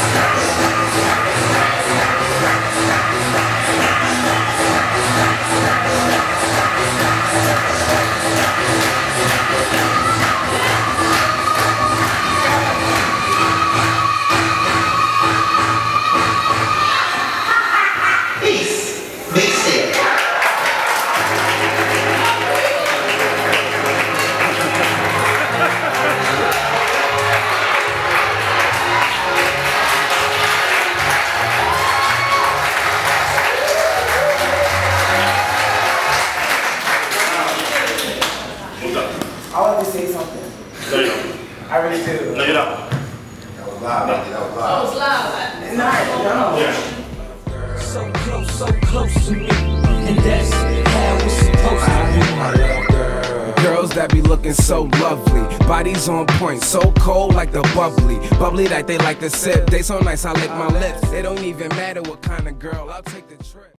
Let's go! I want to say something. No, you don't. I really do. No, you don't. That was loud, That was loud. That was loud. It's. Yeah. So close, so close to me. And that's how it's supposed to be. Girls that be looking so lovely, bodies on point, so cold like the bubbly, bubbly that they like to sip. They so nice, I lick my lips. It don't even matter what kind of girl, I'll take the trip.